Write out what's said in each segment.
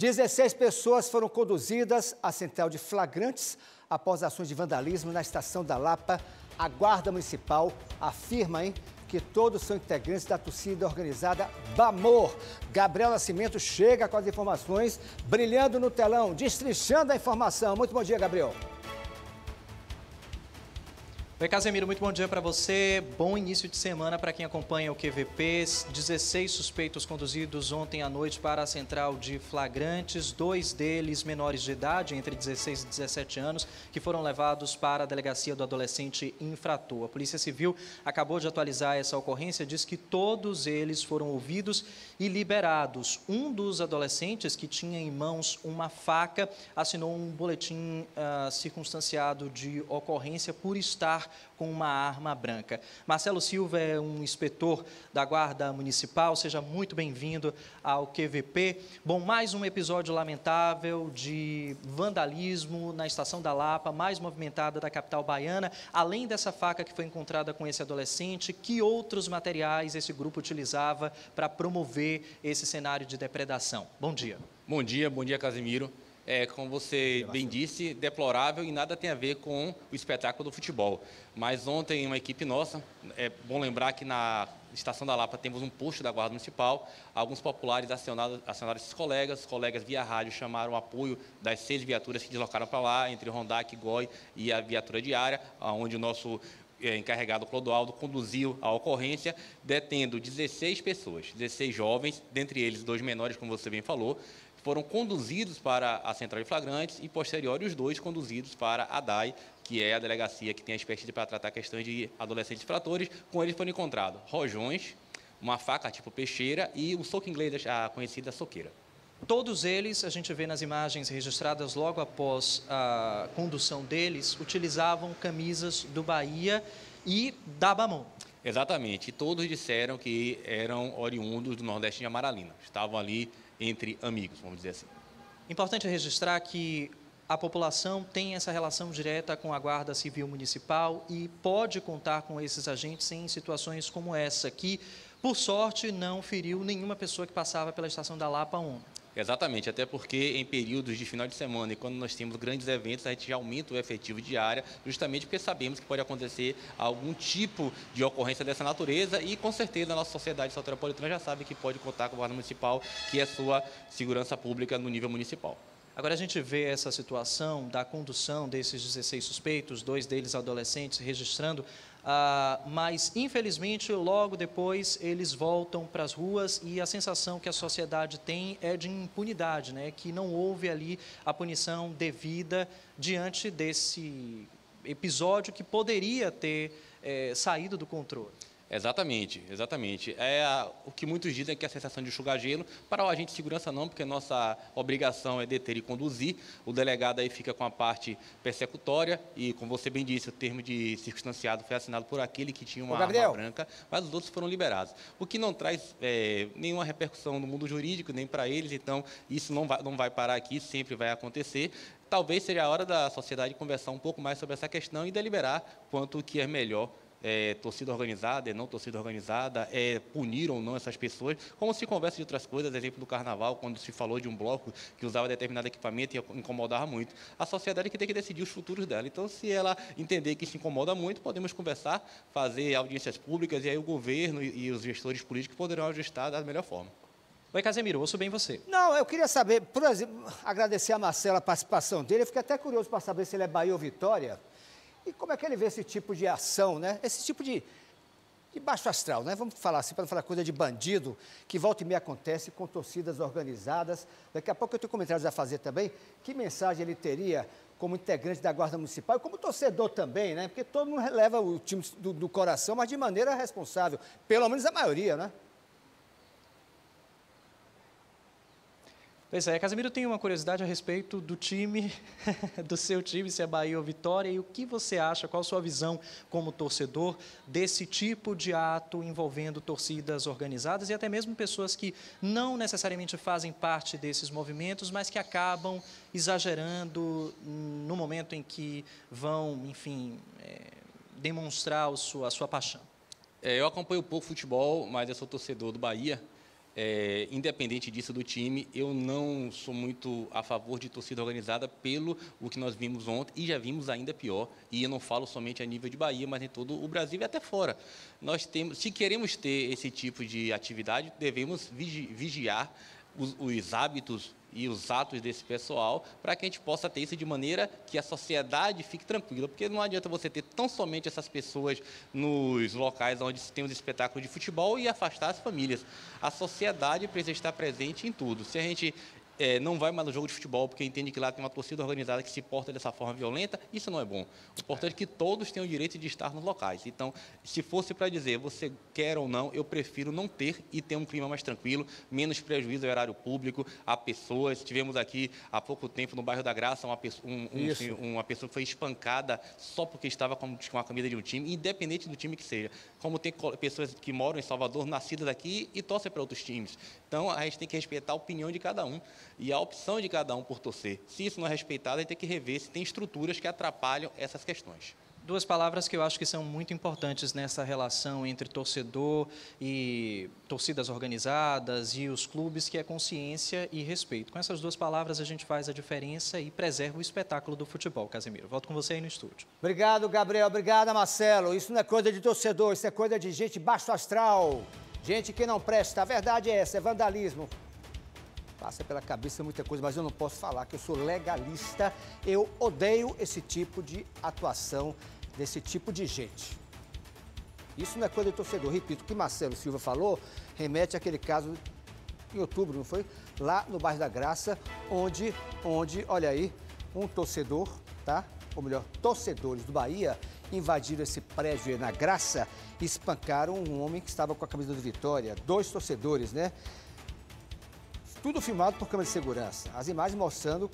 16 pessoas foram conduzidas à central de flagrantes após ações de vandalismo na estação da Lapa. A Guarda Municipal afirma hein, que todos são integrantes da torcida organizada Bamor. Gabriel Nascimento chega com as informações, brilhando no telão, destrinchando a informação. Muito bom dia, Gabriel. Oi, Casemiro, muito bom dia para você. Bom início de semana para quem acompanha o QVP. 16 suspeitos conduzidos ontem à noite para a central de flagrantes, dois deles menores de idade, entre 16 e 17 anos, que foram levados para a delegacia do adolescente infrator. A Polícia Civil acabou de atualizar essa ocorrência, diz que todos eles foram ouvidos e liberados. Um dos adolescentes, que tinha em mãos uma faca, assinou um boletim uh, circunstanciado de ocorrência por estar com uma arma branca. Marcelo Silva é um inspetor da Guarda Municipal, seja muito bem-vindo ao QVP. Bom, mais um episódio lamentável de vandalismo na Estação da Lapa, mais movimentada da capital baiana. Além dessa faca que foi encontrada com esse adolescente, que outros materiais esse grupo utilizava para promover esse cenário de depredação? Bom dia. Bom dia, bom dia, Casimiro é, como você bem disse, deplorável e nada tem a ver com o espetáculo do futebol. Mas ontem, uma equipe nossa, é bom lembrar que na Estação da Lapa temos um posto da Guarda Municipal, alguns populares acionaram, acionaram esses colegas, os colegas via rádio chamaram o apoio das seis viaturas que deslocaram para lá, entre Rondac, Goi e a viatura diária, onde o nosso é, encarregado Clodoaldo conduziu a ocorrência, detendo 16 pessoas, 16 jovens, dentre eles dois menores, como você bem falou, foram conduzidos para a central de flagrantes e, posterior, os dois conduzidos para a DAI, que é a delegacia que tem a expertise para tratar questões de adolescentes infratores. Com eles foram encontrados rojões, uma faca tipo peixeira e o soco inglês, a conhecida soqueira. Todos eles, a gente vê nas imagens registradas logo após a condução deles, utilizavam camisas do Bahia e da Bamon. Exatamente, e todos disseram que eram oriundos do Nordeste de Amaralina. Estavam ali entre amigos, vamos dizer assim. Importante registrar que a população tem essa relação direta com a Guarda Civil Municipal e pode contar com esses agentes em situações como essa, que, por sorte, não feriu nenhuma pessoa que passava pela estação da Lapa ontem. Exatamente, até porque em períodos de final de semana e quando nós temos grandes eventos, a gente aumenta o efetivo diário, justamente porque sabemos que pode acontecer algum tipo de ocorrência dessa natureza e com certeza a nossa sociedade soteropolitana já sabe que pode contar com a Guarda Municipal, que é sua segurança pública no nível municipal. Agora a gente vê essa situação da condução desses 16 suspeitos, dois deles adolescentes, registrando ah, mas, infelizmente, logo depois eles voltam para as ruas e a sensação que a sociedade tem é de impunidade, né? que não houve ali a punição devida diante desse episódio que poderia ter é, saído do controle. Exatamente, exatamente. É a, o que muitos dizem que é a sensação de enxugar gelo. Para o agente de segurança não, porque nossa obrigação é deter e conduzir. O delegado aí fica com a parte persecutória e, como você bem disse, o termo de circunstanciado foi assinado por aquele que tinha uma Ô, arma branca, mas os outros foram liberados. O que não traz é, nenhuma repercussão no mundo jurídico, nem para eles, então isso não vai, não vai parar aqui, sempre vai acontecer talvez seja a hora da sociedade conversar um pouco mais sobre essa questão e deliberar quanto que é melhor é, torcida organizada, é não torcida organizada, é punir ou não essas pessoas, como se conversa de outras coisas, exemplo do carnaval, quando se falou de um bloco que usava determinado equipamento e incomodava muito. A sociedade que tem que decidir os futuros dela. Então, se ela entender que isso incomoda muito, podemos conversar, fazer audiências públicas e aí o governo e, e os gestores políticos poderão ajustar da melhor forma. Oi, Casemiro, ouço bem você. Não, eu queria saber, por exemplo, agradecer a Marcela a participação dele. Eu fiquei até curioso para saber se ele é Bahia ou Vitória. E como é que ele vê esse tipo de ação, né? Esse tipo de, de baixo astral, né? Vamos falar assim, para não falar coisa de bandido, que volta e meia acontece com torcidas organizadas. Daqui a pouco eu tenho comentários a fazer também. Que mensagem ele teria como integrante da Guarda Municipal e como torcedor também, né? Porque todo mundo leva o time do, do coração, mas de maneira responsável. Pelo menos a maioria, né? Pois é, Casemiro tem uma curiosidade a respeito do time, do seu time, se é Bahia ou Vitória, e o que você acha, qual a sua visão como torcedor desse tipo de ato envolvendo torcidas organizadas e até mesmo pessoas que não necessariamente fazem parte desses movimentos, mas que acabam exagerando no momento em que vão, enfim, é, demonstrar a sua, a sua paixão? É, eu acompanho pouco futebol, mas eu sou torcedor do Bahia, é, independente disso do time, eu não sou muito a favor de torcida organizada pelo o que nós vimos ontem e já vimos ainda pior. E eu não falo somente a nível de Bahia, mas em todo o Brasil e até fora. Nós temos, se queremos ter esse tipo de atividade, devemos vigiar os, os hábitos e os atos desse pessoal para que a gente possa ter isso de maneira que a sociedade fique tranquila, porque não adianta você ter tão somente essas pessoas nos locais onde tem os espetáculos de futebol e afastar as famílias. A sociedade precisa estar presente em tudo. Se a gente é, não vai mais no jogo de futebol porque entende que lá tem uma torcida organizada que se porta dessa forma violenta, isso não é bom. O importante é que todos tenham o direito de estar nos locais. Então, se fosse para dizer você quer ou não, eu prefiro não ter e ter um clima mais tranquilo, menos prejuízo ao erário público, a pessoas. Tivemos aqui há pouco tempo no bairro da Graça uma pessoa, um, um, uma pessoa que foi espancada só porque estava com, com a camisa de um time, independente do time que seja. Como tem pessoas que moram em Salvador, nascidas aqui e torcem para outros times. Então, a gente tem que respeitar a opinião de cada um e a opção de cada um por torcer. Se isso não é respeitado, a gente tem que rever se tem estruturas que atrapalham essas questões. Duas palavras que eu acho que são muito importantes nessa relação entre torcedor e torcidas organizadas e os clubes, que é consciência e respeito. Com essas duas palavras a gente faz a diferença e preserva o espetáculo do futebol, Casemiro. Volto com você aí no estúdio. Obrigado, Gabriel. Obrigado, Marcelo. Isso não é coisa de torcedor, isso é coisa de gente baixo astral. Gente que não presta. A verdade é essa, é vandalismo passa pela cabeça muita coisa, mas eu não posso falar que eu sou legalista. Eu odeio esse tipo de atuação desse tipo de gente. Isso não é coisa de torcedor. Repito, o que Marcelo Silva falou remete àquele caso em outubro, não foi? Lá no bairro da Graça, onde, onde olha aí, um torcedor, tá? Ou melhor, torcedores do Bahia invadiram esse prédio na Graça e espancaram um homem que estava com a camisa do Vitória. Dois torcedores, né? Tudo filmado por câmera de segurança. As imagens mostrando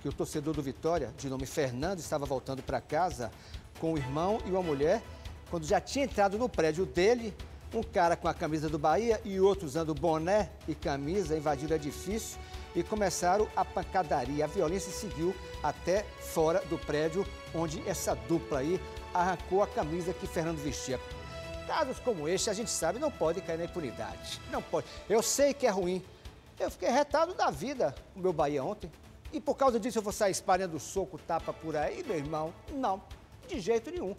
que o torcedor do Vitória, de nome Fernando, estava voltando para casa com o irmão e uma mulher, quando já tinha entrado no prédio dele, um cara com a camisa do Bahia e outro usando boné e camisa invadiram o edifício e começaram a pancadaria. A violência seguiu até fora do prédio, onde essa dupla aí arrancou a camisa que Fernando vestia. Casos como este, a gente sabe, não pode cair na impunidade. Não pode. Eu sei que é ruim eu fiquei retado da vida o meu Bahia ontem. E por causa disso eu vou sair espalhando soco, tapa por aí, meu irmão? Não, de jeito nenhum.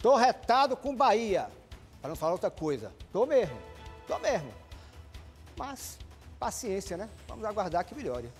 Tô retado com Bahia. Para não falar outra coisa. Tô mesmo, tô mesmo. Mas, paciência, né? Vamos aguardar que melhore.